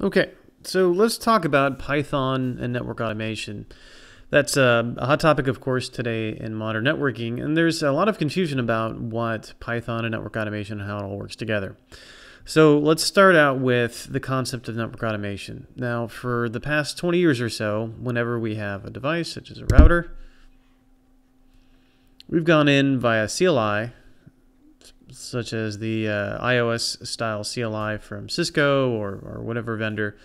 Okay, so let's talk about Python and network automation. That's a, a, hot topic, of course, today in modern networking, and there's a lot of confusion about what Python and network automation and how it all works together. So let's start out with the concept of network automation. Now, for the past 20 years or so, whenever we have a device such as a router, we've gone in via CLI such as the uh, IOS style CLI from Cisco or, or whatever vendor,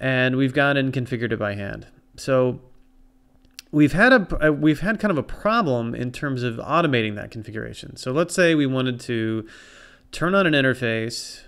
and we've gone and configured it by hand. So we've had a we've had kind of a problem in terms of automating that configuration. So let's say we wanted to turn on an interface.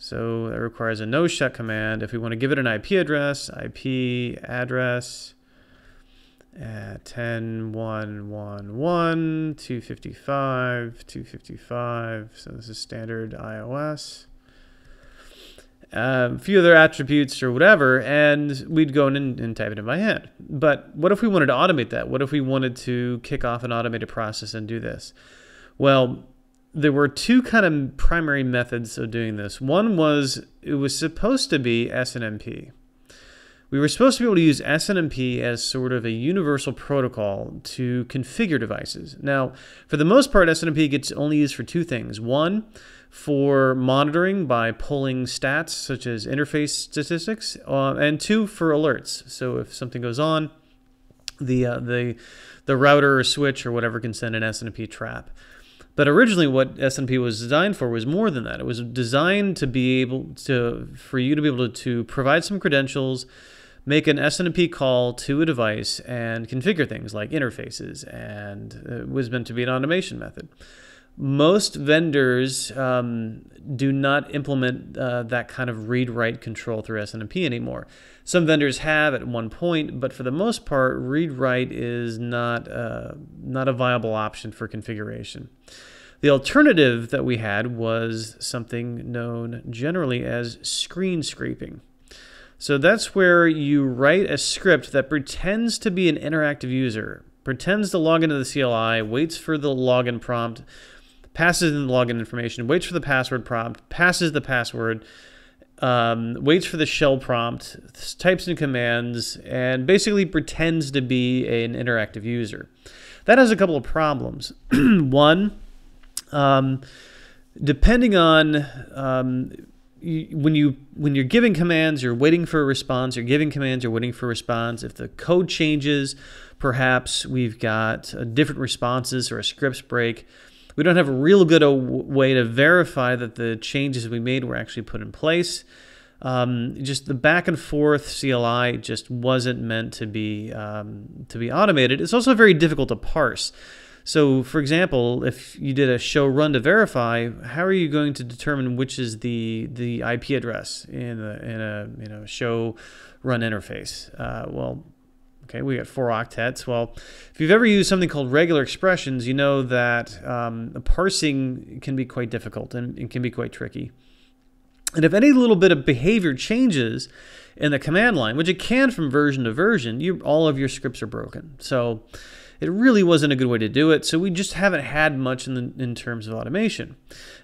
So it requires a no shut command. If we want to give it an IP address, IP address, at 10, 1, 1, 1, 255, 255. So this is standard IOS. Um, a few other attributes or whatever, and we'd go in and, and type it in by hand. But what if we wanted to automate that? What if we wanted to kick off an automated process and do this? Well, there were two kind of primary methods of doing this. One was it was supposed to be SNMP we were supposed to be able to use SNMP as sort of a universal protocol to configure devices. Now, for the most part, SNMP gets only used for two things. One, for monitoring by pulling stats such as interface statistics, uh, and two, for alerts. So if something goes on, the uh, the the router or switch or whatever can send an SNMP trap. But originally, what SNMP was designed for was more than that. It was designed to be able to for you to be able to, to provide some credentials make an SNMP call to a device and configure things like interfaces, and uh, it was meant to be an automation method. Most vendors um, do not implement uh, that kind of read-write control through SNMP anymore. Some vendors have at one point, but for the most part, read-write is not uh, not a viable option for configuration. The alternative that we had was something known generally as screen scraping. So that's where you write a script that pretends to be an interactive user, pretends to log into the CLI, waits for the login prompt, passes in the login information, waits for the password prompt, passes the password, um, waits for the shell prompt, types in commands, and basically pretends to be an interactive user. That has a couple of problems. One, um, depending on um, you, when you when you're giving commands, you're waiting for a response. You're giving commands, you're waiting for a response. If the code changes, perhaps we've got different responses or a scripts break. We don't have a real good way to verify that the changes we made were actually put in place. Um, just the back and forth CLI just wasn't meant to be um, to be automated. It's also very difficult to parse. So, for example, if you did a show run to verify, how are you going to determine which is the the IP address in a in a you know show run interface? Uh, well, okay, we got four octets. Well, if you've ever used something called regular expressions, you know that um, parsing can be quite difficult and it can be quite tricky. And if any little bit of behavior changes in the command line, which it can from version to version, you all of your scripts are broken. So it really wasn't a good way to do it, so we just haven't had much in, the, in terms of automation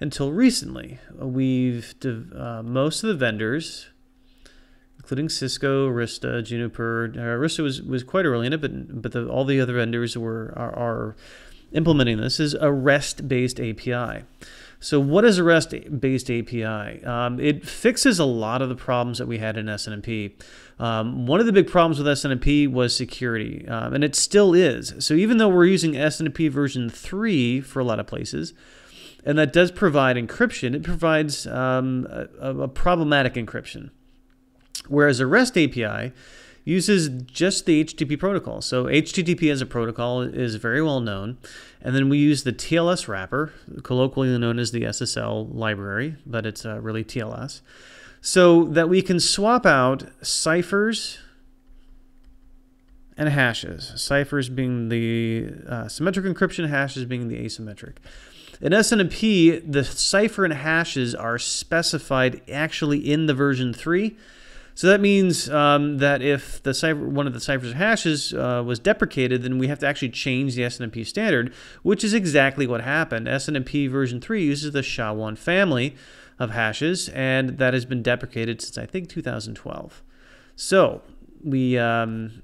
until recently. We've uh, most of the vendors, including Cisco, Arista, Juniper. Uh, Arista was, was quite early in it, but but the, all the other vendors were are, are implementing this is a REST-based API. So what is a REST-based API? Um, it fixes a lot of the problems that we had in SNMP. Um, one of the big problems with SNMP was security, um, and it still is. So even though we're using SNMP version 3 for a lot of places, and that does provide encryption, it provides um, a, a problematic encryption. Whereas a REST API uses just the HTTP protocol. So HTTP as a protocol is very well known. And then we use the TLS wrapper, colloquially known as the SSL library, but it's uh, really TLS, so that we can swap out ciphers and hashes. Ciphers being the uh, symmetric encryption, hashes being the asymmetric. In SNMP, the cipher and hashes are specified actually in the version 3, so that means um, that if the cipher, one of the ciphers or hashes uh, was deprecated, then we have to actually change the SNMP standard, which is exactly what happened. SNMP version 3 uses the SHA-1 family, of hashes, and that has been deprecated since I think 2012. So we um,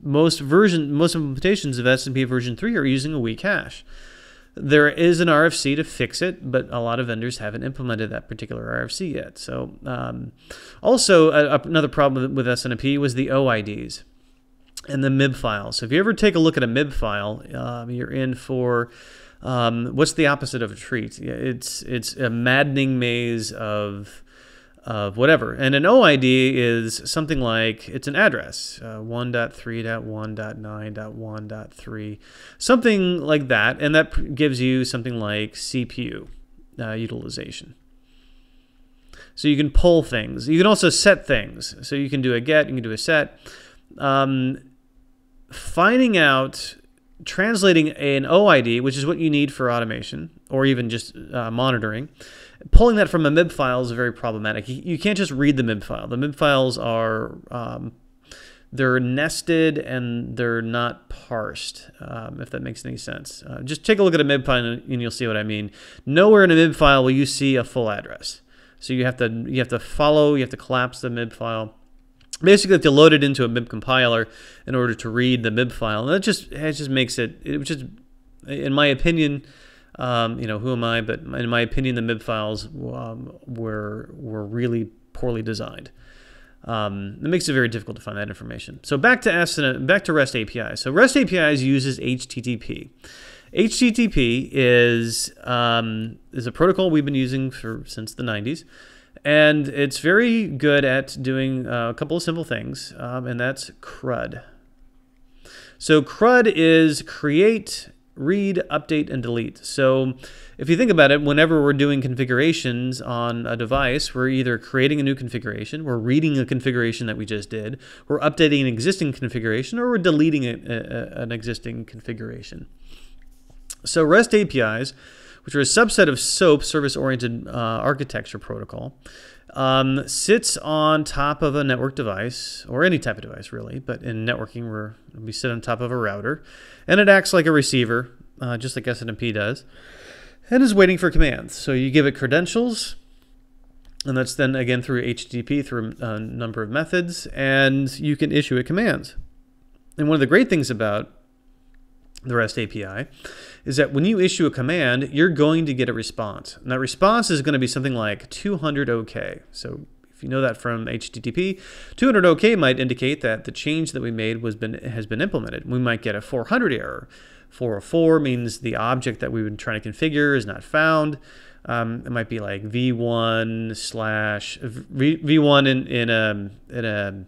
most version most implementations of SNMP version 3 are using a weak hash. There is an RFC to fix it, but a lot of vendors haven't implemented that particular RFC yet. So, um, also a, another problem with SNMP was the OIDs and the MIB files. So if you ever take a look at a MIB file, um, you're in for um, what's the opposite of a treat? It's it's a maddening maze of of whatever. And an OID is something like it's an address uh, 1.3.1.9.1.3, something like that. And that gives you something like CPU uh, utilization. So you can pull things. You can also set things. So you can do a get, you can do a set. Um, finding out, translating an OID, which is what you need for automation or even just uh, monitoring, pulling that from a MIB file is very problematic. You, can't just read the MIB file. The MIB files are um, they're nested and they're not parsed, um, if that makes any sense. Uh, just take a look at a MIB file and you'll see what I mean. Nowhere in a MIB file will you see a full address. So you have to you have to follow, you have to collapse the MIB file. Basically, you have to load it into a MIB compiler in order to read the MIB file. And that just it just makes it it just, in my opinion, um, you know, who am I? But in my opinion, the MIB files um, were were really poorly designed. Um, it makes it very difficult to find that information. So back to S back to REST API. So REST APIs uses HTTP. HTTP is um, is a protocol we've been using for since the 90s, and it's very good at doing uh, a couple of simple things, um, and that's CRUD. So CRUD is create read, update, and delete. So if you think about it, whenever we're doing configurations on a device, we're either creating a new configuration, we're reading a configuration that we just did, we're updating an existing configuration, or we're deleting a, a, an existing configuration. So REST APIs, which are a subset of SOAP, Service-Oriented uh, Architecture Protocol, um, sits on top of a network device, or any type of device really, but in networking we're, we sit on top of a router, and it acts like a receiver, uh, just like SNMP does, and is waiting for commands. So you give it credentials, and that's then again through HTTP through a number of methods, and you can issue it commands. And one of the great things about the REST API is that when you issue a command, you're going to get a response. And that response is going to be something like 200 OK. So if you know that from HTTP, 200 OK might indicate that the change that we made was been has been implemented. We might get a 400 error. 404 means the object that we've been trying to configure is not found. Um, it might be like v1 slash v1 in in a in a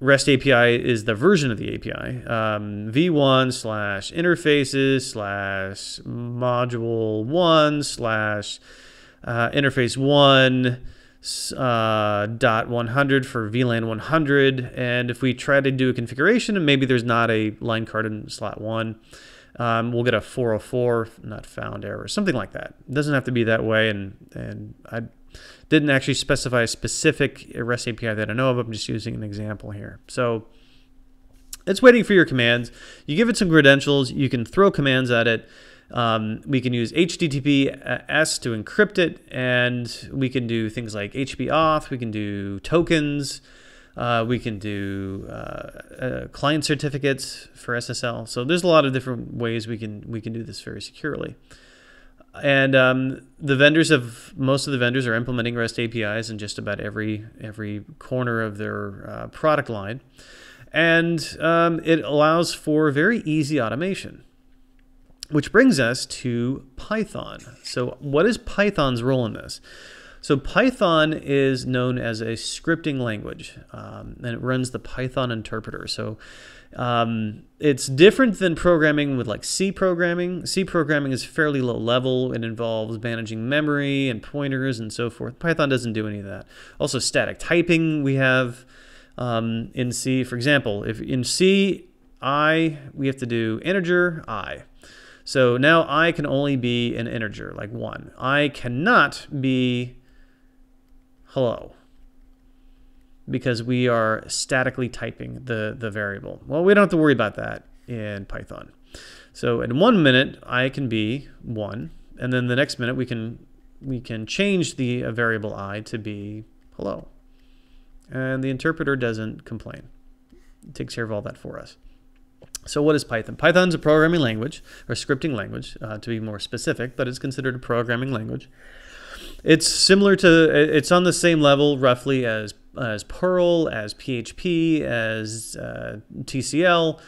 REST API is the version of the API. Um, v1 slash interfaces slash module 1 slash uh, interface 1 uh, dot 100 for VLAN 100. And if we try to do a configuration and maybe there's not a line card in slot 1, um, we'll get a 404 not found error, something like that. It doesn't have to be that way. And, and I didn't actually specify a specific REST API that I know of. I'm just using an example here. So it's waiting for your commands. You give it some credentials. You can throw commands at it. Um, we can use HTTPS to encrypt it, and we can do things like HB auth. We can do tokens. Uh, we can do uh, uh, client certificates for SSL. So there's a lot of different ways we can we can do this very securely. And um, the vendors have most of the vendors are implementing REST APIs in just about every every corner of their uh, product line, and um, it allows for very easy automation. Which brings us to Python. So, what is Python's role in this? So, Python is known as a scripting language, um, and it runs the Python interpreter. So, um, it's different than programming with like C programming. C programming is fairly low level. It involves managing memory and pointers and so forth. Python doesn't do any of that. Also, static typing we have um, in C. For example, if in C, I, we have to do integer I. So now I can only be an integer, like 1. I cannot be hello because we are statically typing the, the variable. Well, we don't have to worry about that in Python. So in one minute, I can be 1, and then the next minute we can we can change the variable i to be hello. And the interpreter doesn't complain. It takes care of all that for us. So what is Python? Python's a programming language, or scripting language, uh, to be more specific, but it's considered a programming language. It's similar to, it's on the same level roughly as, as Perl, as PHP, as uh, TCL,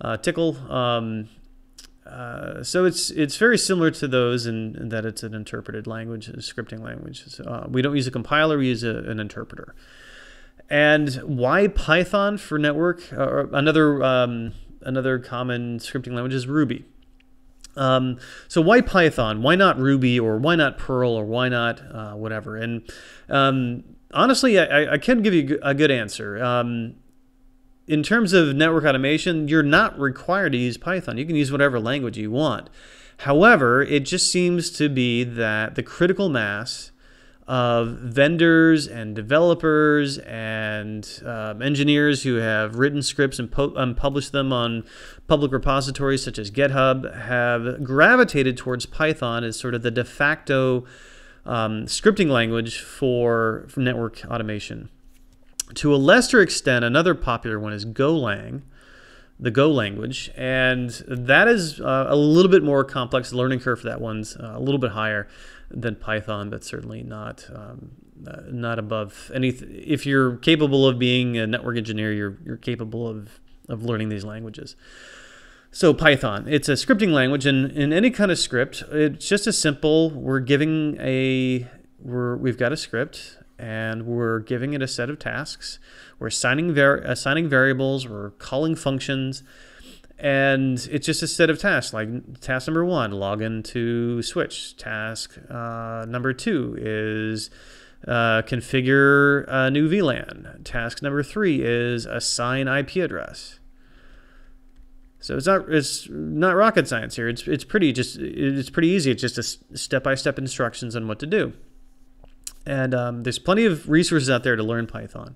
uh, Tcl. Um, uh, so it's it's very similar to those in, in, that it's an interpreted language, a scripting language. So, uh, we don't use a compiler; we use a, an interpreter. And why Python for network? Uh, another um, another common scripting language is Ruby. Um, so why Python? Why not Ruby or why not Perl or why not uh, whatever? And um, honestly, I, I, can give you a good answer. Um, in terms of network automation, you're not required to use Python. You can use whatever language you want. However, it just seems to be that the critical mass of vendors and developers and um, engineers who have written scripts and published them on public repositories such as GitHub have gravitated towards Python as sort of the de facto um, scripting language for, for network automation. To a lesser extent, another popular one is Golang, the Go language, and that is uh, a little bit more complex. The learning curve for that one's uh, a little bit higher than Python, but certainly not um, uh, not above any. If you're capable of being a network engineer, you're you're capable of of learning these languages. So Python, it's a scripting language, and in any kind of script, it's just as simple. We're giving a we're we've got a script and we're giving it a set of tasks. We're assigning, var assigning variables, we're calling functions, and it's just a set of tasks. Like task number one, log into switch. Task uh, number two is uh, configure a new VLAN. Task number three is assign IP address. So it's not it's not rocket science here. It's it's pretty just it's pretty easy. It's just a step by step instructions on what to do. And um, there's plenty of resources out there to learn Python.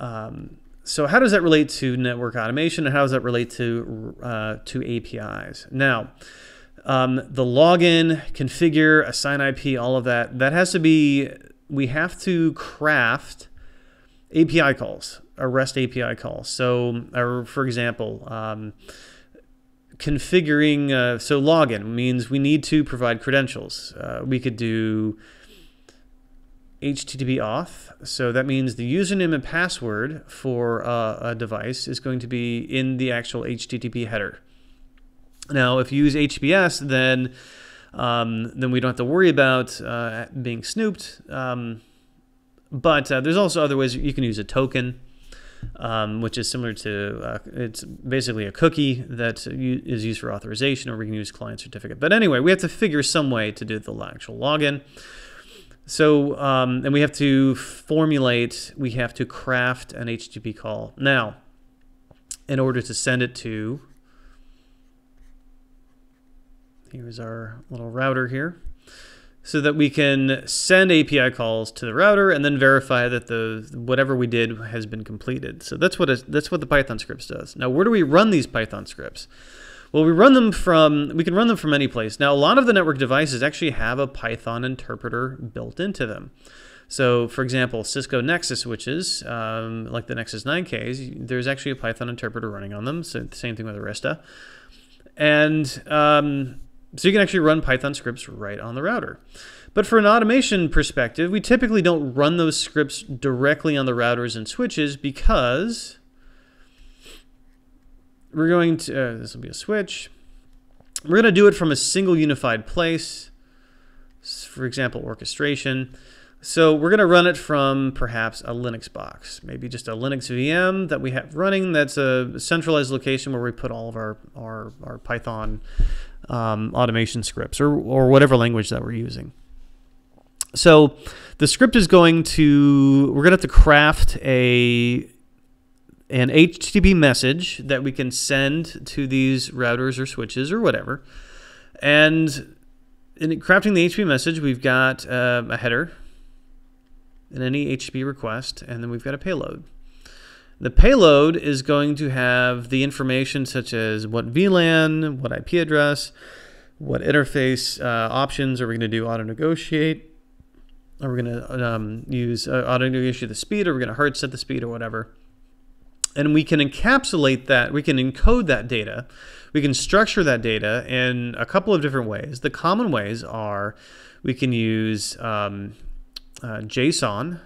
Um, so how does that relate to network automation and how does that relate to, uh, to APIs? Now, um, the login, configure, assign IP, all of that, that has to be, we have to craft API calls, a REST API call. So, or for example, um, configuring, uh, so login means we need to provide credentials. Uh, we could do HTTP auth. So that means the username and password for uh, a device is going to be in the actual HTTP header. Now, if you use HBS, then um, then we don't have to worry about uh, being snooped. Um, but uh, there's also other ways you can use a token, um, which is similar to uh, it's basically a cookie that is used for authorization, or we can use client certificate. But anyway, we have to figure some way to do the actual login. So, um, and we have to formulate, we have to craft an HTTP call. Now, in order to send it to, here's our little router here, so that we can send API calls to the router and then verify that the whatever we did has been completed. So that's what a, that's what the Python scripts does. Now, where do we run these Python scripts? Well, we run them from, we can run them from any place. Now, a lot of the network devices actually have a Python interpreter built into them. So, for example, Cisco Nexus switches, um, like the Nexus 9Ks, there's actually a Python interpreter running on them. So, the same thing with Arista. And um, so you can actually run Python scripts right on the router. But for an automation perspective, we typically don't run those scripts directly on the routers and switches because we're going to, uh, this will be a switch. We're going to do it from a single unified place, for example, orchestration. So we're going to run it from perhaps a Linux box, maybe just a Linux VM that we have running. That's a centralized location where we put all of our, our, our Python um, automation scripts or, or whatever language that we're using. So the script is going to, we're going to have to craft a an HTTP message that we can send to these routers or switches or whatever. And in crafting the HTTP message, we've got uh, a header in any HTTP request, and then we've got a payload. The payload is going to have the information such as what VLAN, what IP address, what interface uh, options are we going to do auto negotiate? Are we going to um, use uh, auto negotiate the speed? Are we going to hard set the speed or whatever? And we can encapsulate that, we can encode that data, we can structure that data in a couple of different ways. The common ways are we can use um, uh, JSON,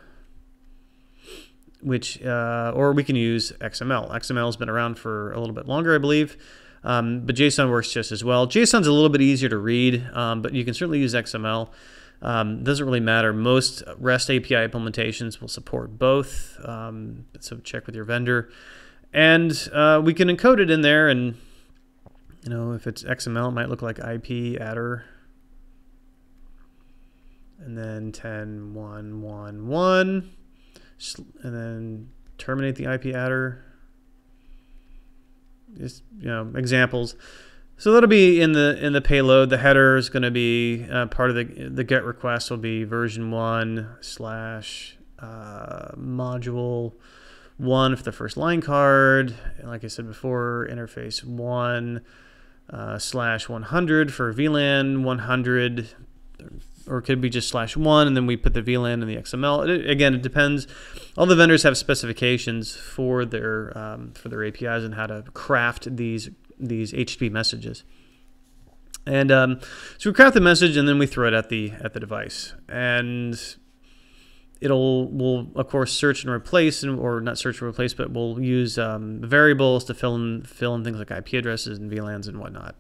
which, uh, or we can use XML. XML has been around for a little bit longer, I believe. Um, but JSON works just as well. JSON's a little bit easier to read, um, but you can certainly use XML. Um, doesn't really matter. Most REST API implementations will support both, um, so check with your vendor. And uh, we can encode it in there, and you know if it's XML, it might look like IP adder, and then 10.1.1.1, and then terminate the IP adder just you know examples. So that'll be in the in the payload. The header is going to be uh, part of the the GET request will be version one slash uh, module one for the first line card. Like I said before, interface one uh, slash 100 for VLAN 100 or it could be just slash one, and then we put the VLAN in the XML. It, again, it depends. All the vendors have specifications for their um, for their APIs and how to craft these these HTTP messages. And um, so we craft the message, and then we throw it at the at the device, and it'll will of course search and replace, and or not search and replace, but we'll use um, variables to fill in fill in things like IP addresses and VLANs and whatnot.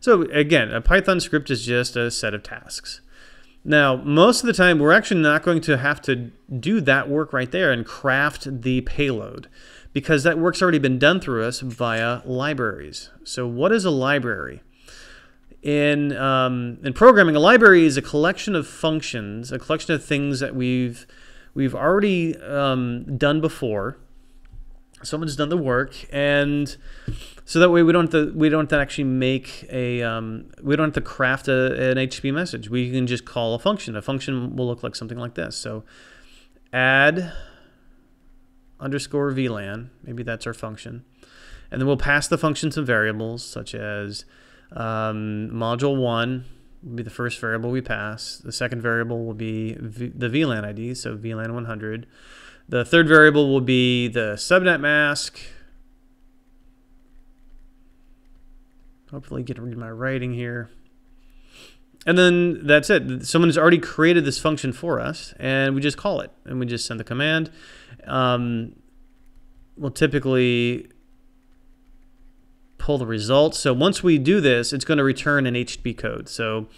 So again, a Python script is just a set of tasks. Now, most of the time, we're actually not going to have to do that work right there and craft the payload because that work's already been done through us via libraries. So what is a library? In, um, in programming, a library is a collection of functions, a collection of things that we've, we've already um, done before. Someone's done the work, and so that way we don't have to, we don't have to actually make a um, we don't have to craft a, an HTTP message. We can just call a function. A function will look like something like this. So add underscore VLAN, maybe that's our function, and then we'll pass the function some variables such as um, module one will be the first variable we pass. The second variable will be v the VLAN ID, so VLAN 100. The third variable will be the subnet mask Hopefully you can read my writing here. And then that's it. Someone has already created this function for us, and we just call it, and we just send the command. Um, we'll typically pull the results. So once we do this, it's going to return an HTTP code. So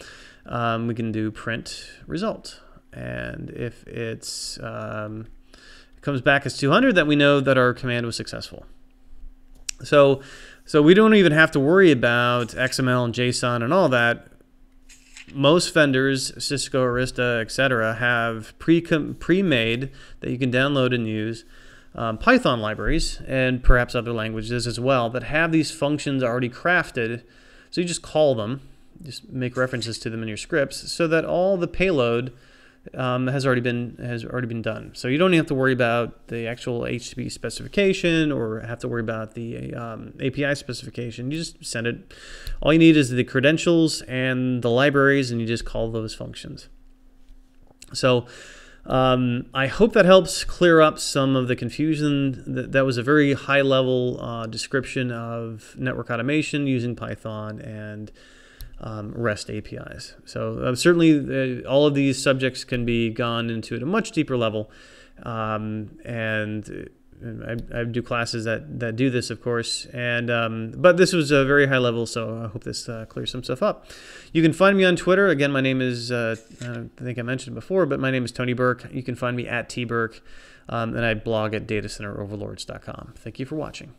um, we can do print result. And if it's um, it comes back as 200, then we know that our command was successful. So so we don't even have to worry about XML and JSON and all that. Most vendors, Cisco, Arista, etc., have pre pre-made that you can download and use um, Python libraries and perhaps other languages as well that have these functions already crafted. So you just call them, just make references to them in your scripts, so that all the payload um, has already been has already been done. So you don't have to worry about the actual HTTP specification or have to worry about the um, API specification. You just send it. All you need is the credentials and the libraries, and you just call those functions. So. Um, I hope that helps clear up some of the confusion. That, that was a very high level uh, description of network automation using Python and um, REST APIs. So uh, certainly uh, all of these subjects can be gone into at a much deeper level. Um, and uh, I, I, do classes that, that do this, of course. And um, but this was a very high level, so I hope this uh, clears some stuff up. You can find me on Twitter. Again, my name is uh, I think I mentioned before, but my name is Tony Bourke. You can find me at tbourke, um, and I blog at datacenteroverlords.com. Thank you for watching.